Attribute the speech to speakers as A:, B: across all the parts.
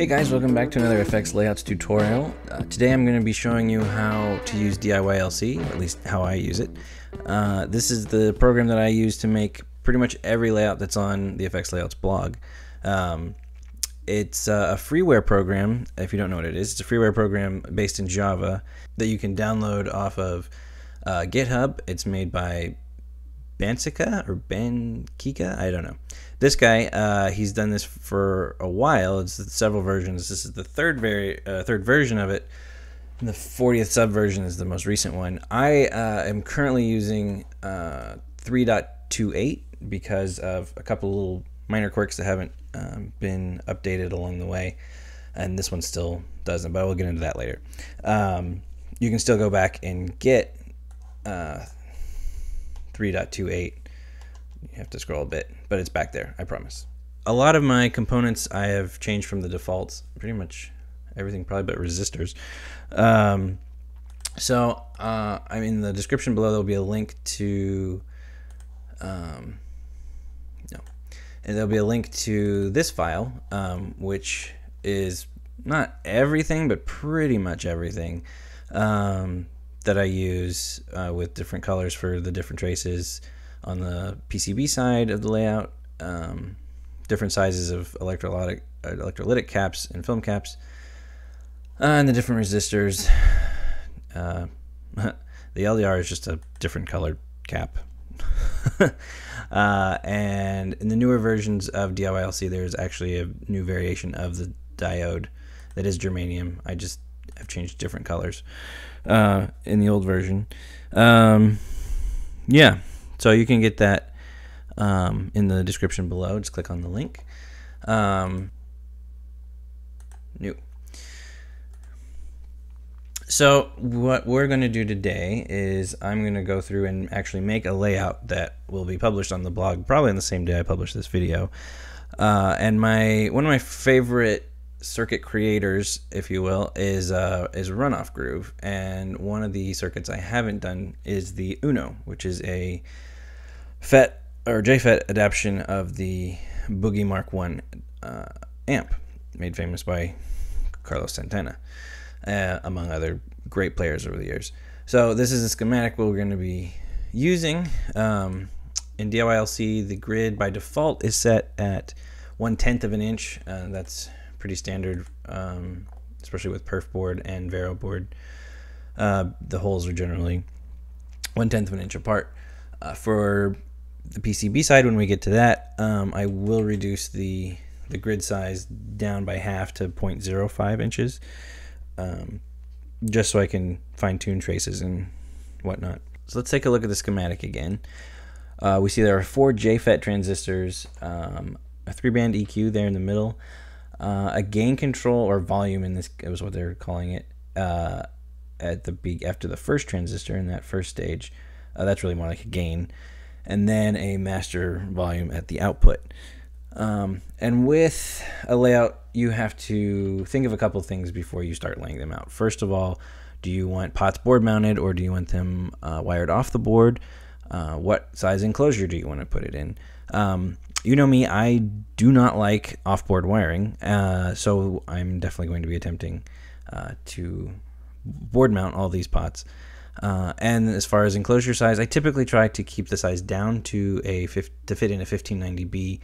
A: Hey guys, welcome back to another Effects Layouts tutorial. Uh, today I'm going to be showing you how to use DIYLC, at least how I use it. Uh, this is the program that I use to make pretty much every layout that's on the Effects Layouts blog. Um, it's uh, a freeware program, if you don't know what it is. It's a freeware program based in Java that you can download off of uh, GitHub. It's made by Bansika or Bankika, I don't know. This guy, uh, he's done this for a while. It's several versions. This is the third very uh, third version of it. And the 40th subversion is the most recent one. I uh, am currently using uh, 3.28 because of a couple little minor quirks that haven't um, been updated along the way, and this one still doesn't. But we'll get into that later. Um, you can still go back and get uh, 3.28 you have to scroll a bit, but it's back there, I promise. A lot of my components I have changed from the defaults, pretty much everything probably but resistors. Um, so uh, I'm in the description below. There'll be a link to, um, no, and there'll be a link to this file, um, which is not everything, but pretty much everything um, that I use uh, with different colors for the different traces on the PCB side of the layout, um, different sizes of electrolytic electrolytic caps and film caps, uh, and the different resistors. Uh, the LDR is just a different colored cap. Uh, and in the newer versions of DIYLC, there's actually a new variation of the diode that is germanium. I just have changed different colors uh, in the old version. Um, yeah, so you can get that um, in the description below. Just click on the link. Um, new. So what we're going to do today is I'm going to go through and actually make a layout that will be published on the blog probably on the same day I publish this video. Uh, and my one of my favorite circuit creators, if you will, is uh, is Run Off Groove, and one of the circuits I haven't done is the Uno, which is a FET or JFET adaptation of the Boogie Mark One uh, amp, made famous by Carlos Santana, uh, among other great players over the years. So this is a schematic we're going to be using. Um, in DIYLC, the grid by default is set at one tenth of an inch. Uh, that's pretty standard, um, especially with perf board and Vero board. Uh, the holes are generally one tenth of an inch apart. Uh, for the PCB side, when we get to that, um, I will reduce the the grid size down by half to 0.05 inches, um, just so I can fine tune traces and whatnot. So let's take a look at the schematic again. Uh, we see there are four JFET transistors, um, a three band EQ there in the middle, uh, a gain control or volume in this was what they're calling it uh, at the after the first transistor in that first stage. Uh, that's really more like a gain and then a master volume at the output. Um, and with a layout, you have to think of a couple things before you start laying them out. First of all, do you want pots board mounted or do you want them uh, wired off the board? Uh, what size enclosure do you want to put it in? Um, you know me, I do not like off board wiring, uh, so I'm definitely going to be attempting uh, to board mount all these pots. Uh, and as far as enclosure size, I typically try to keep the size down to a to fit in a 1590B.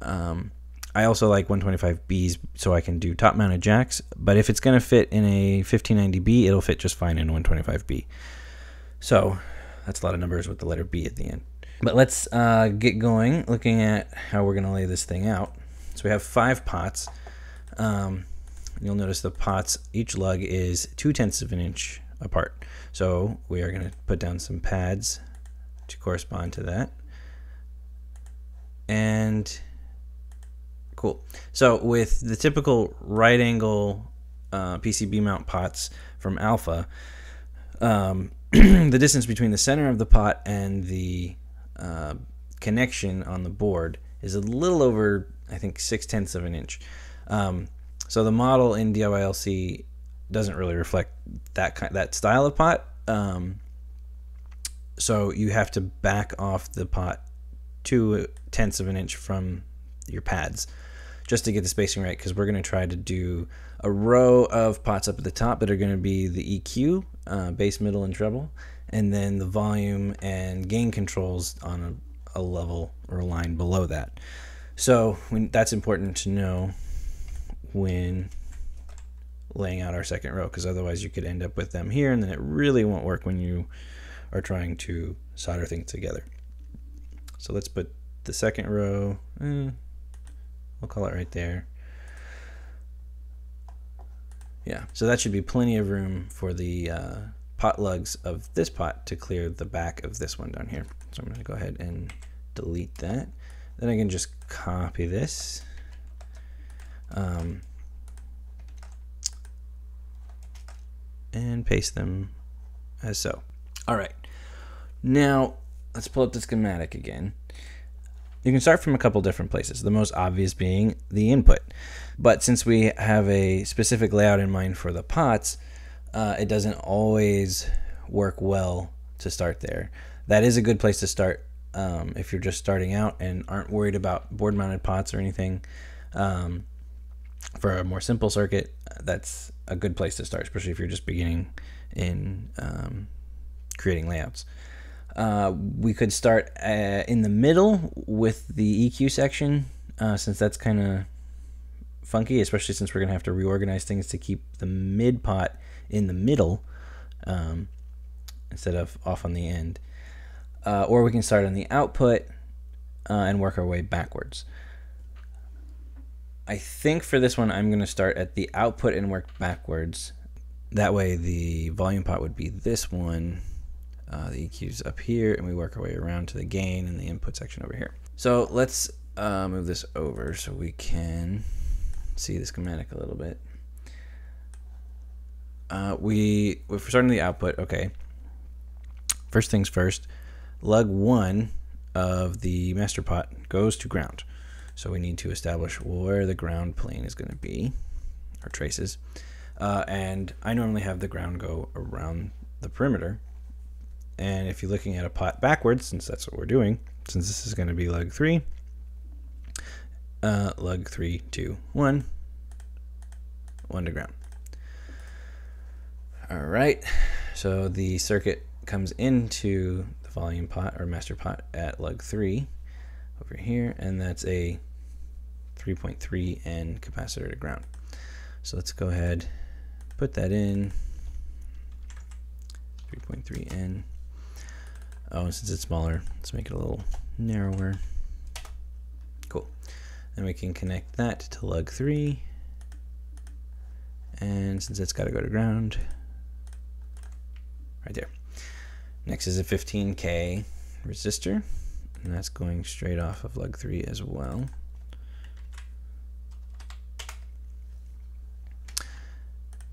A: Um, I also like 125Bs so I can do top mounted jacks, but if it's going to fit in a 1590B, it'll fit just fine in a 125B. So that's a lot of numbers with the letter B at the end. But let's uh, get going looking at how we're going to lay this thing out. So we have five pots. Um, you'll notice the pots, each lug is two tenths of an inch apart. So we are going to put down some pads to correspond to that. And cool. So with the typical right angle uh, PCB mount pots from Alpha, um, the distance between the center of the pot and the uh, connection on the board is a little over, I think, six tenths of an inch. Um, so the model in DIYLC doesn't really reflect that kind that style of pot. Um, so you have to back off the pot two tenths of an inch from your pads just to get the spacing right because we're going to try to do a row of pots up at the top that are going to be the EQ, uh, bass, middle, and treble, and then the volume and gain controls on a, a level or a line below that. So when, that's important to know when laying out our second row because otherwise you could end up with them here and then it really won't work when you are trying to solder things together. So let's put the second row, eh, we'll call it right there. Yeah, so that should be plenty of room for the uh, pot lugs of this pot to clear the back of this one down here. So I'm going to go ahead and delete that. Then I can just copy this. Um, and paste them as so. All right. Now, let's pull up the schematic again. You can start from a couple different places, the most obvious being the input. But since we have a specific layout in mind for the pots, uh, it doesn't always work well to start there. That is a good place to start um, if you're just starting out and aren't worried about board mounted pots or anything. Um, for a more simple circuit, that's a good place to start, especially if you're just beginning in um, creating layouts. Uh, we could start uh, in the middle with the EQ section, uh, since that's kind of funky, especially since we're going to have to reorganize things to keep the mid pot in the middle um, instead of off on the end. Uh, or we can start on the output uh, and work our way backwards. I think for this one, I'm going to start at the output and work backwards. That way, the volume pot would be this one. Uh, the EQ's up here, and we work our way around to the gain and the input section over here. So let's uh, move this over so we can see the schematic a little bit. Uh, we, we're starting the output, okay. First things first, lug one of the master pot goes to ground. So we need to establish where the ground plane is going to be, or traces. Uh, and I normally have the ground go around the perimeter. And if you're looking at a pot backwards, since that's what we're doing, since this is going to be lug 3, uh, lug 3, 2, 1, 1 to ground. All right, so the circuit comes into the volume pot or master pot at lug 3 over here, and that's a 3.3 N capacitor to ground. So let's go ahead, put that in, 3.3 N. Oh, since it's smaller, let's make it a little narrower. Cool. Then we can connect that to lug 3. And since it's got to go to ground, right there. Next is a 15K resistor and that's going straight off of lug 3 as well.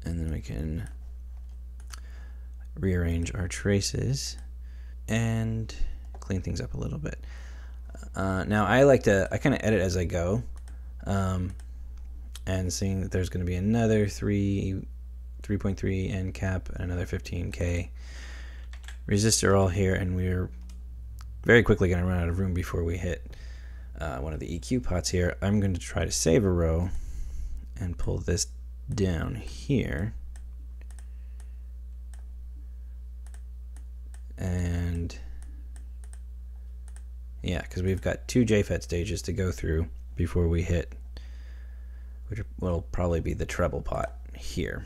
A: And then we can rearrange our traces and clean things up a little bit. Uh, now I like to, I kind of edit as I go. Um, and seeing that there's going to be another 3, 3.3 N cap and another 15K resistor all here and we're very quickly going to run out of room before we hit uh, one of the EQ pots here. I'm going to try to save a row and pull this down here. And yeah, because we've got two JFET stages to go through before we hit, which will probably be the treble pot here.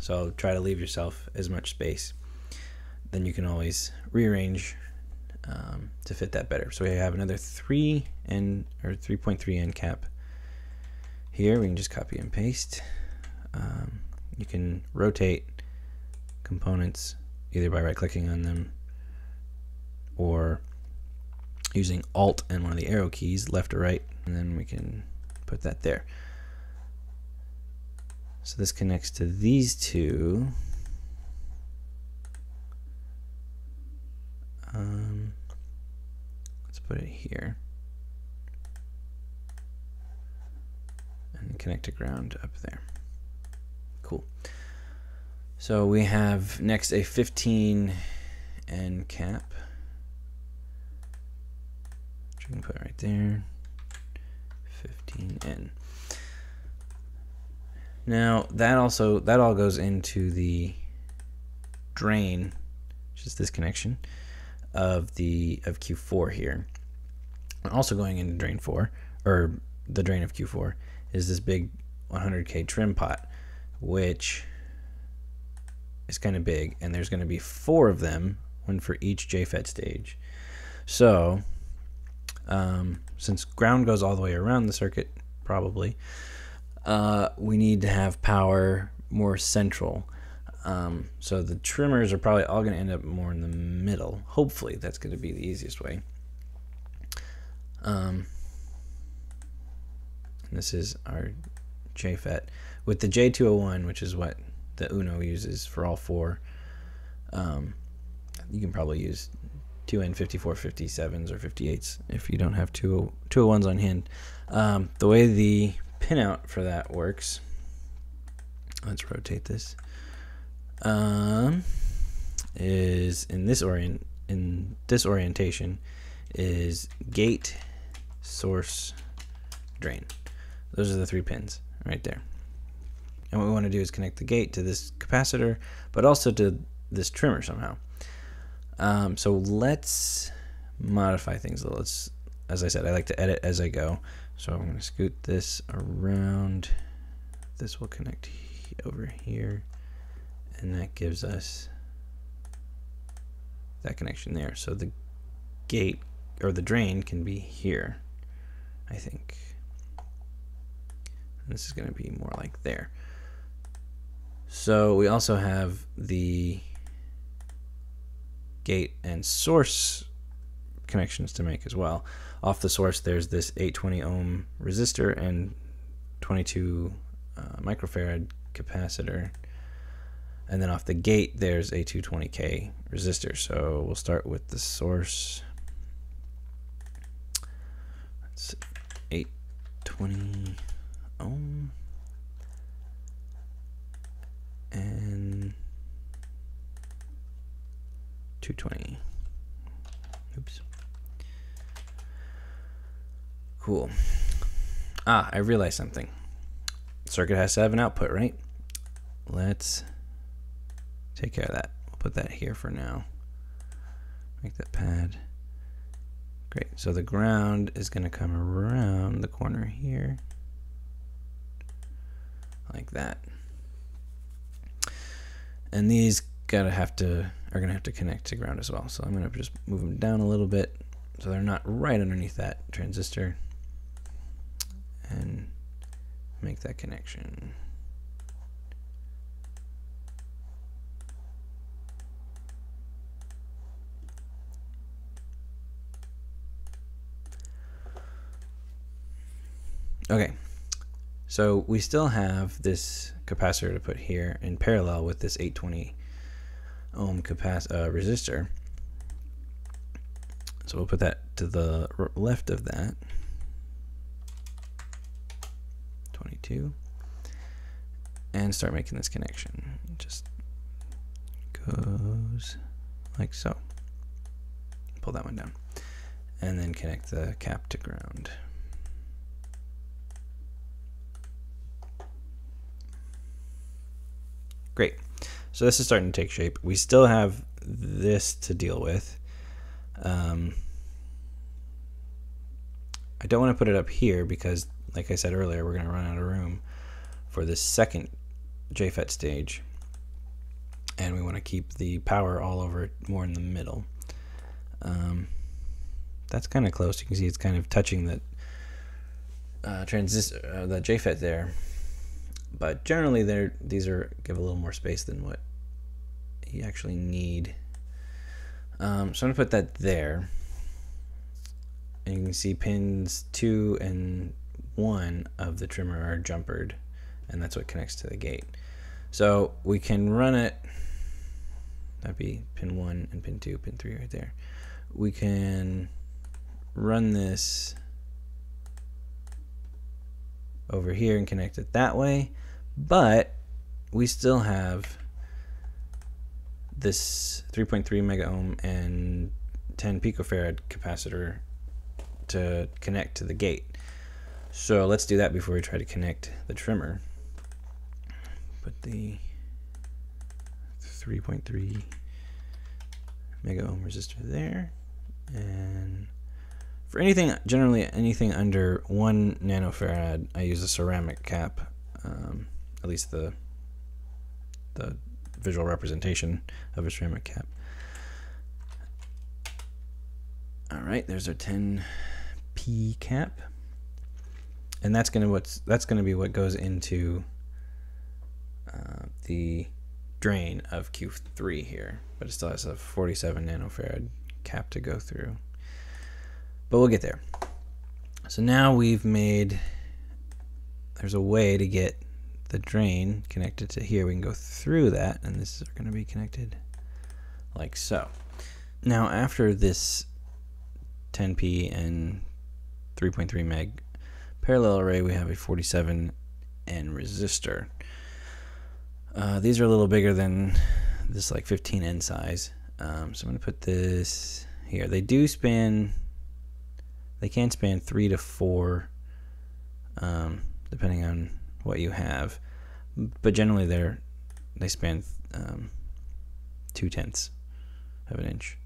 A: So try to leave yourself as much space. Then you can always rearrange um, to fit that better. So we have another 3 and or 3.3 N cap here. We can just copy and paste. Um, you can rotate components either by right clicking on them or using alt and one of the arrow keys left or right and then we can put that there. So this connects to these two Um, put it here. And connect to ground up there. Cool. So we have next a 15 N cap. Which we can put right there. 15N. Now that also that all goes into the drain, which is this connection of the of Q4 here. Also going into drain 4 or the drain of Q4 is this big 100k trim pot which is kind of big and there's going to be four of them, one for each JFET stage. So, um, since ground goes all the way around the circuit, probably, uh, we need to have power more central. Um, so the trimmers are probably all going to end up more in the middle. Hopefully, that's going to be the easiest way. Um, this is our JFET with the J201, which is what the Uno uses for all four. Um, you can probably use two N54 57s or 58s if you don't have two 201s on hand. Um, the way the pinout for that works, let's rotate this, um, is in this orient in this orientation is gate, source, drain. Those are the three pins right there. And what we want to do is connect the gate to this capacitor, but also to this trimmer somehow. Um, so let's modify things a little. Let's, as I said, I like to edit as I go. So I'm going to scoot this around. This will connect over here. And that gives us that connection there. So the gate or the drain can be here, I think. And this is going to be more like there. So we also have the gate and source connections to make as well. Off the source, there's this 820 ohm resistor and 22 uh, microfarad capacitor. And then off the gate, there's a 220k resistor. So we'll start with the source. That's 820 ohm. And 220. Oops. Cool. Ah, I realized something. Circuit has to have an output, right? Let's take care of that. We'll put that here for now. Make that pad. Great. So the ground is going to come around the corner here. Like that. And these gotta have to are gonna have to connect to ground as well. So I'm gonna just move them down a little bit so they're not right underneath that transistor and make that connection. Okay, so we still have this capacitor to put here in parallel with this 820 ohm capac uh, resistor. So we'll put that to the left of that. 22. And start making this connection. It just goes like so. Pull that one down. And then connect the cap to ground. Great. So this is starting to take shape. We still have this to deal with. Um, I don't want to put it up here because, like I said earlier, we're going to run out of room for this second JFET stage. And we want to keep the power all over more in the middle. Um, that's kind of close. You can see it's kind of touching the uh, transistor, uh, the JFET there but generally they these are give a little more space than what you actually need. Um, so I'm gonna put that there. And you can see pins two and one of the trimmer are jumpered and that's what connects to the gate. So we can run it, that'd be pin one and pin two, pin three right there. We can run this over here and connect it that way. But we still have this 3.3 mega ohm and 10 picofarad capacitor to connect to the gate. So let's do that before we try to connect the trimmer. put the 3.3 mega ohm resistor there. And for anything, generally anything under one nanofarad, I use a ceramic cap. Um, at least the the visual representation of a ceramic cap. All right, there's our 10p cap, and that's gonna what's that's gonna be what goes into uh, the drain of Q3 here, but it still has a 47 nanofarad cap to go through. But we'll get there. So now we've made, there's a way to get the drain connected to here. We can go through that, and this is going to be connected like so. Now after this 10p and 3.3 meg parallel array, we have a 47 N resistor. Uh, these are a little bigger than this like 15N size. Um, so I'm going to put this here. They do span, they can span three to four, um, depending on what you have. But generally they're, they span um, two tenths of an inch.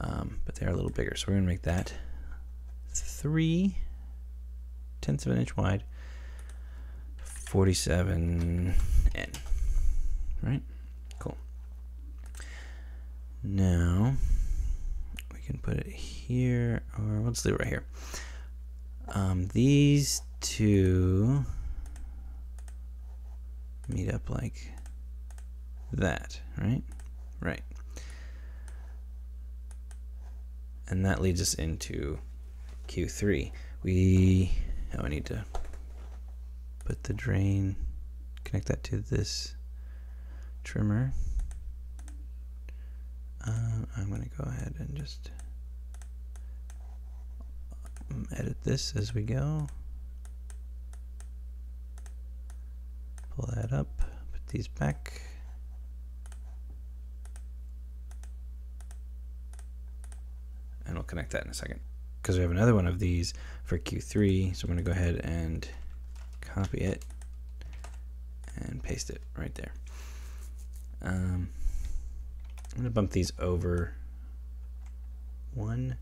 A: Um, but they're a little bigger. So we're going to make that three tenths of an inch wide 47N. Right? Cool. Now, we can put it here, or let's leave it right here. Um, these two meet up like that, right? Right. And that leads us into Q3. We, oh, I need to put the drain, connect that to this trimmer. Uh, I'm going to go ahead and just um, edit this as we go. Pull that up, put these back. And we'll connect that in a second. Because we have another one of these for Q3, so I'm going to go ahead and copy it and paste it right there. Um, I'm going to bump these over one.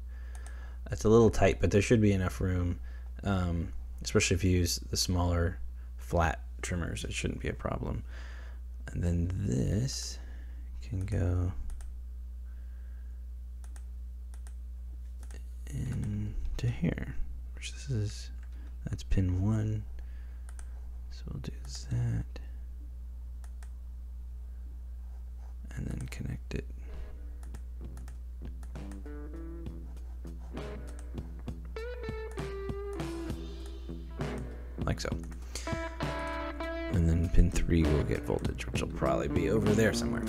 A: That's a little tight, but there should be enough room, um, especially if you use the smaller flat trimmers. It shouldn't be a problem. And then this can go into here, which this is, that's pin one. So we'll do that. And then connect it. Like so. And then pin 3 will get voltage, which will probably be over there somewhere.